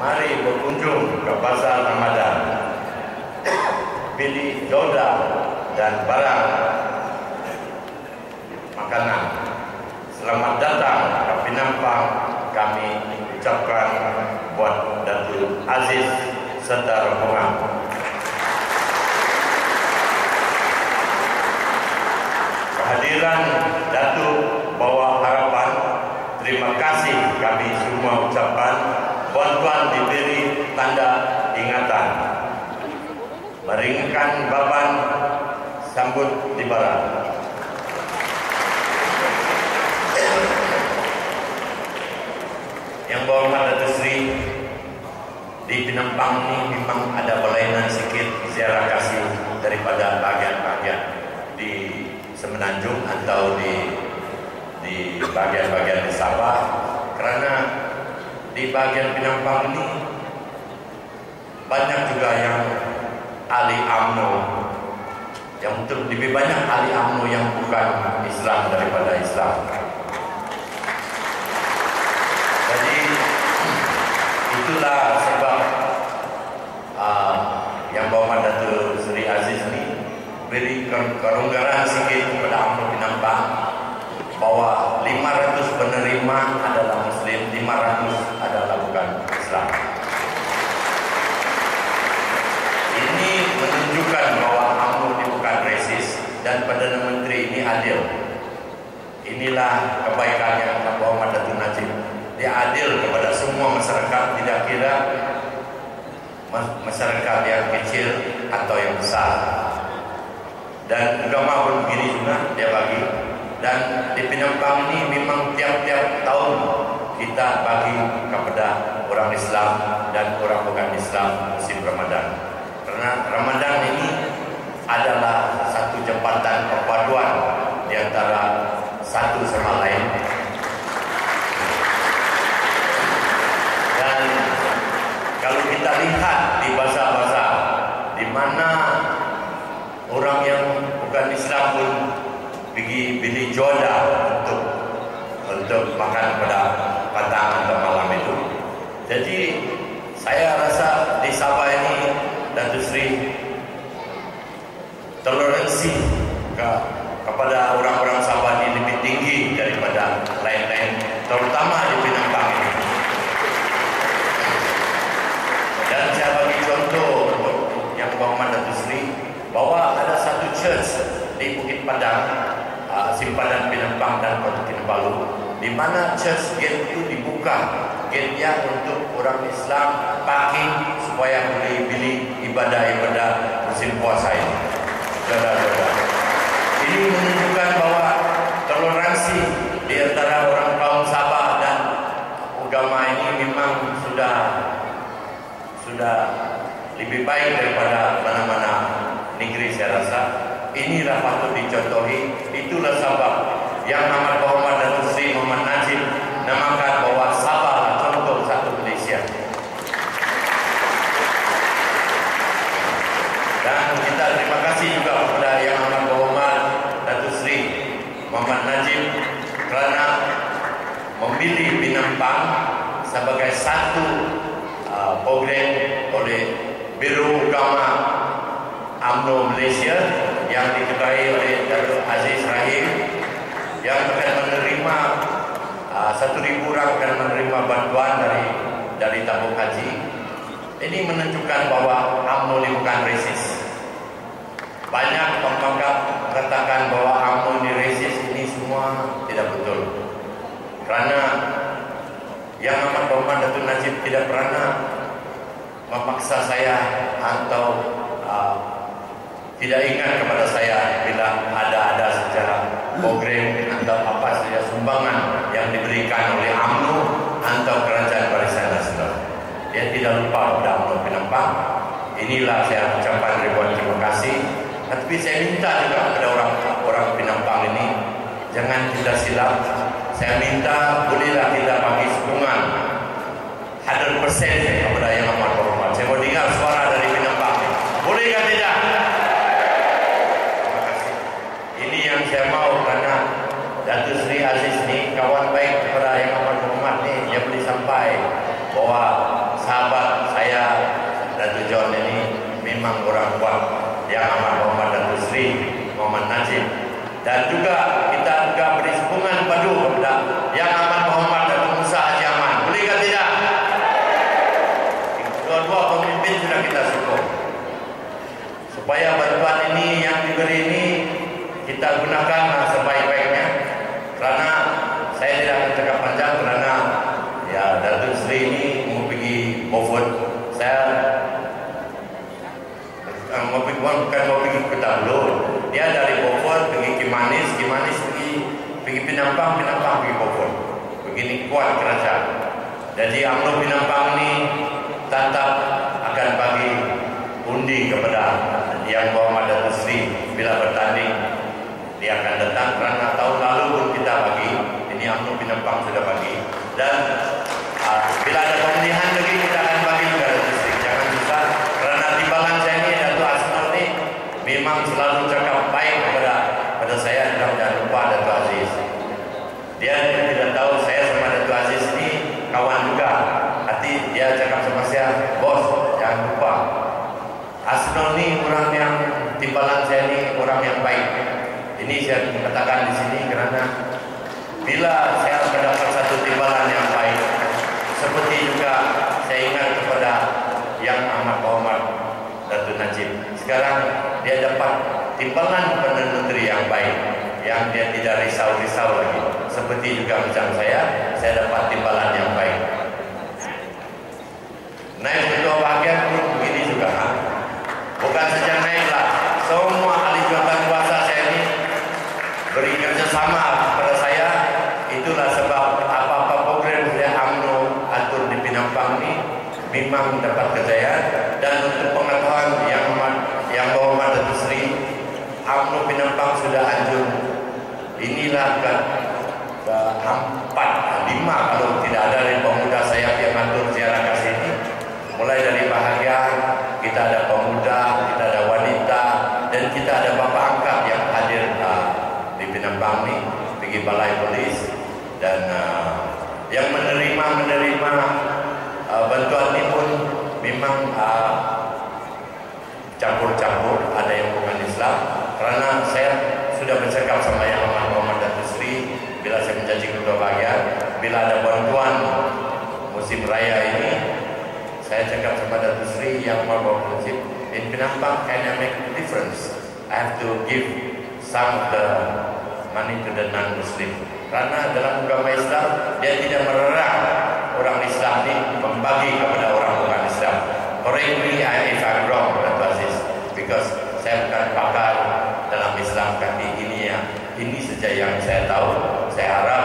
Mari berkunjung ke Pasar Ramadan. Pilih jodoh dan barang makanan. Selamat datang ke Pinampang. Kami ucapkan buat Datuk Aziz serta rombongan. Kehadiran Datuk bawa harapan. Terima kasih kami semua ucapkan. Bantuan diberi tanda ingatan. Meringkan baban sambut di barat. Yang berhormat Datuk Sri di Penampang ini memang ada pelayanan sikit ziarah kasih daripada bagian-bagian Semenanjung atau di di bagian-bagian di Sabah kerana di bagian Penampang ini banyak juga yang ahli UMNO yang untuk lebih banyak ahli UMNO yang bukan Islam daripada Islam. Jadi itulah sebab uh, yang bawa Datuk Seri Aziz ni beri keronggaran sikit kepada UMNO Penampang bahwa 500 penerima adalah Muslim, 500 adalah bukan Islam. Ini menunjukkan bahwa UMNO ini bukan resis dan Perdana Menteri ini adil. Inilah kebaikan yang Bapak Datuk Najib. Dia adil kepada semua masyarakat, tidak kira masyarakat yang kecil atau yang besar. Dan pun begini juga dia bagi. Dan di Penampang ini memang tiap-tiap tahun kita bagi kepada orang Islam dan orang bukan Islam musim Ramadan. Karena Ramadan ini adalah satu jembatan perpaduan di antara satu sama lain. Dan kalau kita lihat di bahasa-bahasa di mana pergi beli joda untuk untuk makan pada petang atau malam itu. Jadi saya rasa di Sabah ini Datuk Sri toleransi ke, kepada orang-orang Sabah ini lebih tinggi daripada lain-lain, terutama di Penampang ini. Dan saya bagi contoh yang berhormat Datuk Sri bahwa ada satu church di Bukit Padang, simpanan Penampang dan Kota Kinabalu, di mana church gate itu dibuka gate-nya untuk orang Islam parking supaya boleh beli ibadah-ibadah musim puasa ini. Saudara-saudara. Ini menunjukkan bahwa toleransi di antara orang kaum Sabah dan agama ini memang sudah sudah lebih baik daripada mana-mana negeri saya rasa. Inilah patut dicontohi. Itulah sebab yang amat berhormat dan Sri Muhammad Najib namakan bahwa Sabah contoh satu Malaysia. Dan kita terima kasih juga kepada yang amat berhormat Datuk Sri Muhammad Najib kerana memilih Binampang sebagai satu uh, program oleh Biro Agama UMNO Malaysia yang diketuai oleh Datuk Aziz Rahim yang akan menerima uh, satu ribu orang akan menerima bantuan dari dari tabung haji ini menunjukkan bahwa UMNO ini bukan resis. Banyak pembangkang mengatakan bahwa UMNO ini resis, ini semua tidak betul. Kerana yang amat Muhammad Datuk Najib tidak pernah memaksa saya atau uh, tidak ingat kepada saya bila ada-ada secara program atau apa saja sumbangan yang diberikan oleh UMNO atau Kerajaan Barisan Nasional. Dia tidak lupa pada UMNO Penampang. Inilah saya ucapkan ribuan terima kasih. Tapi saya minta juga kepada orang orang Penampang ini jangan kita silap. Saya minta bolehlah kita bagi sokongan 100% kepada yang amat berhormat. Saya mau dengar suara Datuk Sri Aziz ni kawan baik kepada yang amat berhormat ni dia boleh sampai bahwa sahabat saya Datuk John ini memang orang kuat. Yang amat berhormat Datuk Sri Muhammad Najib. Dan juga kita juga beri sokongan padu kepada yang amat berhormat Datuk Musa Haji Aman boleh ke tidak? dua-dua pemimpin sudah kita sokong. Supaya bantuan ini yang diberi ini kita gunakan sebaik-baiknya kerana saya tidak akan cakap panjang kerana ya Datuk Sri ini mau pergi Beaufort saya uh, mau pergi bukan mau pergi ke Tablo dia dari Beaufort pergi Kimanis Kimanis pergi pergi Pinampang Pinampang pergi Beaufort begini kuat kerajaan. Jadi UMNO Pinampang ini tetap akan bagi undi kepada yang Muhammad Datuk Sri bila bertanding dia akan datang kerana tahun dia cakap sama saya bos jangan lupa Asnol ni orang yang timbalan saya ni orang yang baik ini saya katakan di sini kerana bila saya mendapat satu timbalan yang baik, seperti juga saya ingat kepada yang amat Muhammad Datuk Najib. Sekarang dia dapat timbalan Perdana Menteri yang baik, yang dia tidak risau-risau lagi. Seperti juga macam saya, saya dapat timbalan yang baik. Naik ketua bahagian pun begini juga. Ha? Bukan saja naiklah, semua ahli jawatan kuasa saya ini beri kerjasama kepada saya itulah sebab apa-apa program yang UMNO atur di Pinampang ini memang dapat kejayaan dan untuk pengetahuan yang yang bawa Datuk Sri UMNO Pinampang sudah anjur inilah ke, ke empat lima kalau tidak ada dari pemuda saya yang atur ziarah ke sini mulai dari bahagia kita ada pemuda kita ada wanita dan kita ada bapak angkat yang hadir uh, Pinambang ni pergi balai polis dan uh, yang menerima menerima uh, bantuan ni pun memang uh, campur-campur ada yang bukan Islam kerana saya sudah bercakap sama yang Muhammad Muhammad Datuk Sri bila saya menjanji kedua bahagian bila ada bantuan musim raya ini saya cakap sama Datuk Sri yang Muhammad Prinsip in Penampang can I make a difference I have to give some of the money to the non-Muslim. Karena dalam agama Islam, dia tidak mererang orang Islam ini membagi kepada orang bukan Islam. Correct me if I'm wrong, Dr. Aziz. Because saya bukan pakar dalam Islam, tapi ini ya, ini saja yang saya tahu. Saya harap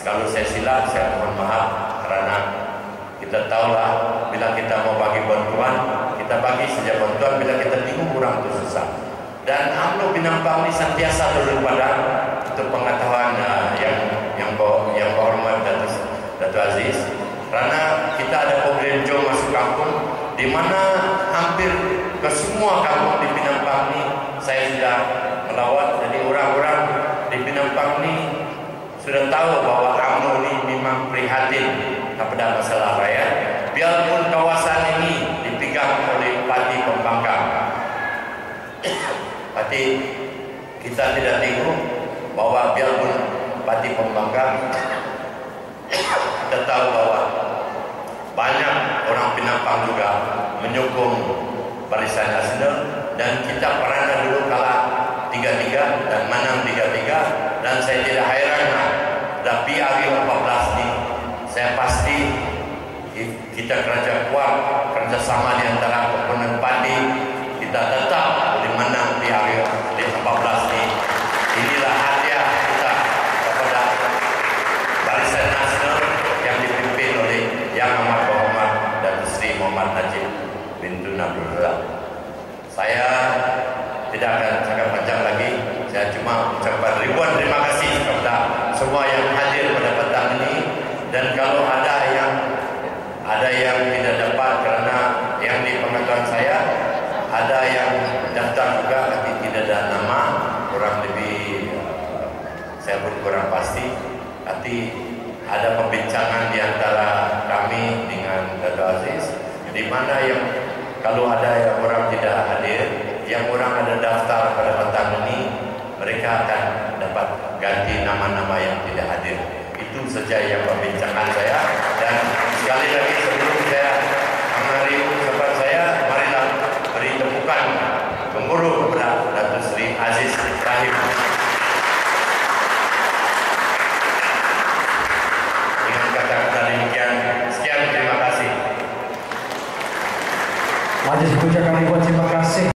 kalau saya silap, saya mohon maaf kerana kita tahulah bila kita mau bagi bantuan, kita bagi saja bantuan bila kita tengok orang itu susah. Dan UMNO Pinampang ini sentiasa daripada untuk pengetahuan uh, yang yang yang berhormat Datuk Datuk Aziz. Kerana kita ada program Jom Masuk Kampung. Di mana hampir ke semua kampung di Pinampang ini saya sudah melawat. Jadi orang-orang di Pinampang ini sudah tahu bahawa UMNO ini memang prihatin kepada masalah rakyat biarpun kawasan ini dipegang oleh parti pembangkang Tapi kita tidak tengok bahawa biarpun parti pembangkang kita tahu bahawa banyak orang Pinampang juga menyokong barisan nasional dan kita pernah dulu kalah tiga-tiga dan menang tiga-tiga. Dan saya tidak heran dah PRU 14 ini saya pasti kita kerja kuat kerjasama di antara komponen parti kita tetap menang di hari ke-14 ini. Inilah hadiah kita kepada Barisan Nasional yang dipimpin oleh Yang Amat Muhammad dan Sri Muhammad Najib bin Tun Abdul Saya tidak akan cakap panjang lagi. Saya cuma ucapkan ribuan terima kasih kepada semua yang hadir pada petang ini. Dan kalau ada yang ada yang tidak dapat kerana yang di pengetahuan saya ada yang daftar juga tapi tidak ada nama kurang lebih saya pun kurang pasti. Nanti ada pembincangan di antara kami dengan Dato Aziz di mana yang kalau ada yang orang tidak hadir, yang orang ada daftar pada petang ini, mereka akan dapat ganti nama-nama yang tidak hadir. Itu saja yang perbincangan saya dan sekali lagi sebelum